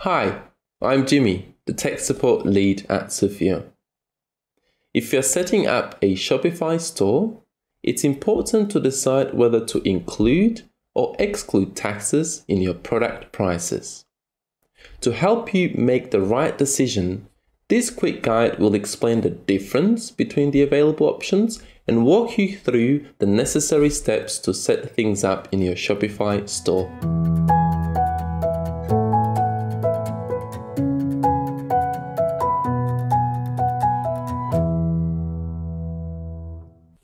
Hi, I'm Jimmy, the tech support lead at Sufio. If you're setting up a Shopify store, it's important to decide whether to include or exclude taxes in your product prices. To help you make the right decision, this quick guide will explain the difference between the available options and walk you through the necessary steps to set things up in your Shopify store.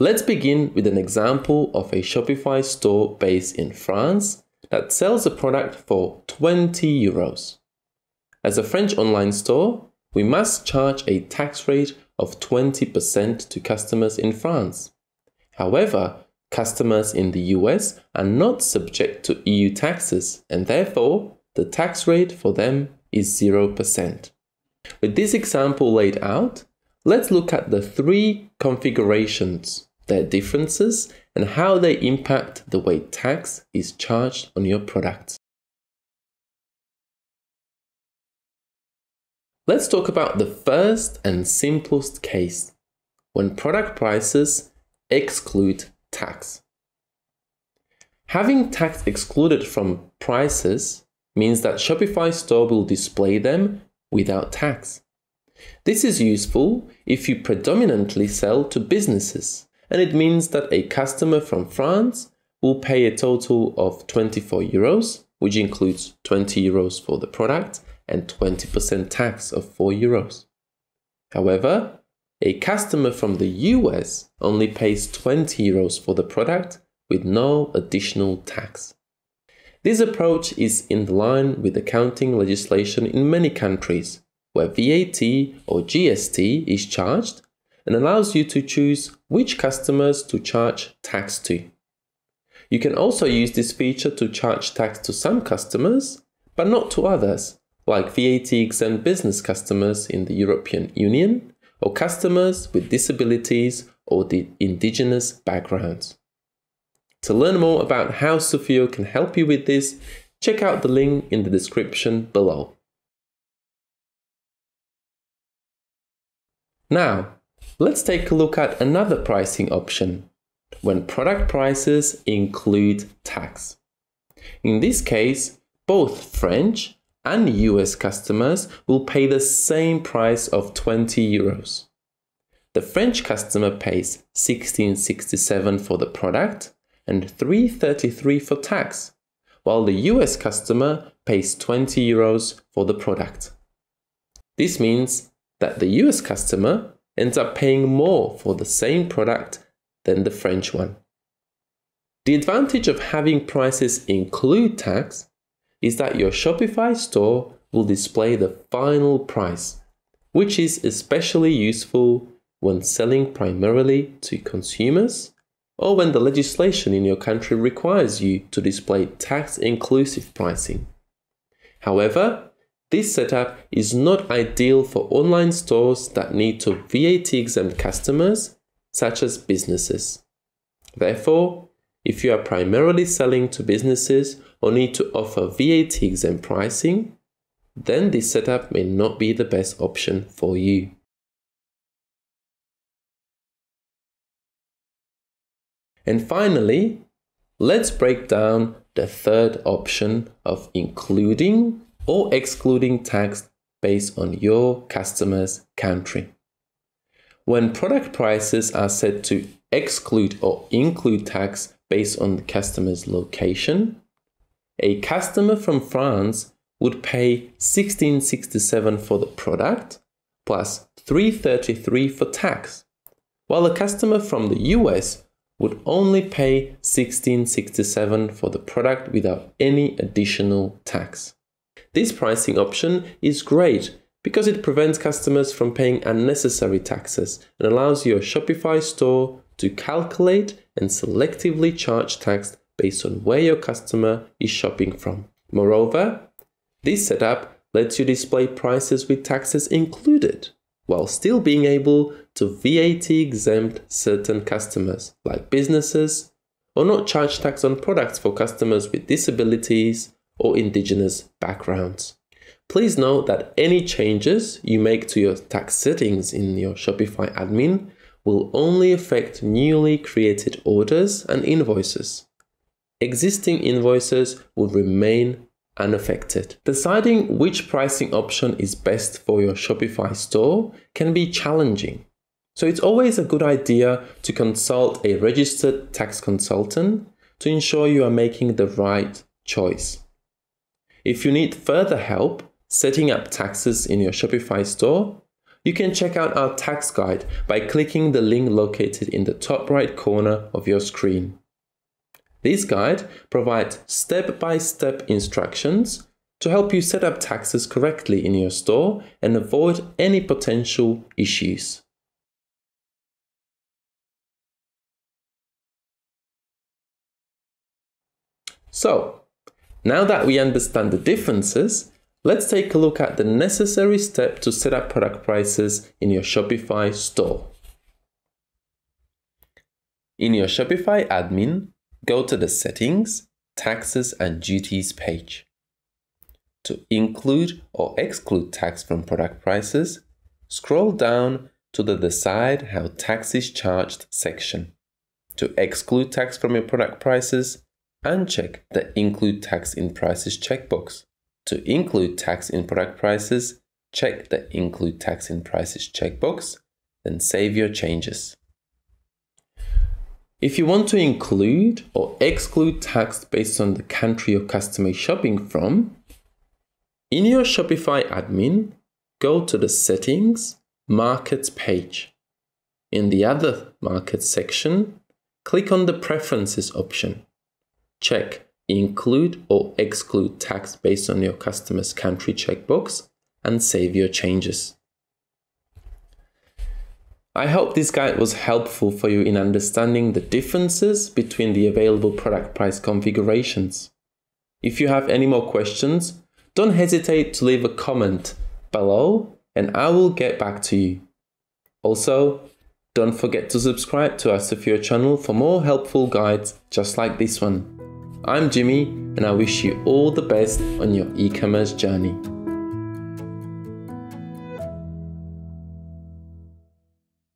Let's begin with an example of a Shopify store based in France that sells a product for 20 euros. As a French online store, we must charge a tax rate of 20% to customers in France. However, customers in the US are not subject to EU taxes and therefore the tax rate for them is 0%. With this example laid out, let's look at the three configurations their differences, and how they impact the way tax is charged on your products. Let's talk about the first and simplest case, when product prices exclude tax. Having tax excluded from prices means that Shopify store will display them without tax. This is useful if you predominantly sell to businesses and it means that a customer from France will pay a total of 24 euros, which includes 20 euros for the product and 20% tax of 4 euros. However, a customer from the US only pays 20 euros for the product with no additional tax. This approach is in line with accounting legislation in many countries, where VAT or GST is charged and allows you to choose which customers to charge tax to. You can also use this feature to charge tax to some customers, but not to others, like VAT exempt business customers in the European Union or customers with disabilities or the indigenous backgrounds. To learn more about how Sufio can help you with this, check out the link in the description below. Now, Let's take a look at another pricing option when product prices include tax. In this case, both French and US customers will pay the same price of 20 euros. The French customer pays 16.67 for the product and 3.33 for tax, while the US customer pays 20 euros for the product. This means that the US customer ends up paying more for the same product than the French one. The advantage of having prices include tax is that your Shopify store will display the final price, which is especially useful when selling primarily to consumers or when the legislation in your country requires you to display tax inclusive pricing. However, this setup is not ideal for online stores that need to VAT exempt customers, such as businesses. Therefore, if you are primarily selling to businesses or need to offer VAT exempt pricing, then this setup may not be the best option for you. And finally, let's break down the third option of including or excluding tax based on your customer's country. When product prices are set to exclude or include tax based on the customer's location, a customer from France would pay 1667 for the product plus 333 for tax, while a customer from the US would only pay 1667 for the product without any additional tax. This pricing option is great because it prevents customers from paying unnecessary taxes and allows your Shopify store to calculate and selectively charge tax based on where your customer is shopping from. Moreover, this setup lets you display prices with taxes included while still being able to VAT exempt certain customers like businesses or not charge tax on products for customers with disabilities or indigenous backgrounds. Please note that any changes you make to your tax settings in your Shopify admin will only affect newly created orders and invoices. Existing invoices will remain unaffected. Deciding which pricing option is best for your Shopify store can be challenging. So it's always a good idea to consult a registered tax consultant to ensure you are making the right choice. If you need further help setting up taxes in your Shopify store, you can check out our tax guide by clicking the link located in the top right corner of your screen. This guide provides step-by-step -step instructions to help you set up taxes correctly in your store and avoid any potential issues. So, now that we understand the differences, let's take a look at the necessary step to set up product prices in your Shopify store. In your Shopify admin, go to the Settings, Taxes and Duties page. To include or exclude tax from product prices, scroll down to the Decide how tax is charged section. To exclude tax from your product prices, uncheck the Include Tax in Prices checkbox. To include tax in product prices, check the Include Tax in Prices checkbox, then save your changes. If you want to include or exclude tax based on the country your customer is shopping from, in your Shopify admin, go to the Settings Markets page. In the Other Markets section, click on the Preferences option. Check Include or Exclude Tax based on your customer's country checkbox and save your changes. I hope this guide was helpful for you in understanding the differences between the available product price configurations. If you have any more questions, don't hesitate to leave a comment below and I will get back to you. Also, don't forget to subscribe to our Sufio channel for more helpful guides just like this one. I'm Jimmy and I wish you all the best on your e-commerce journey.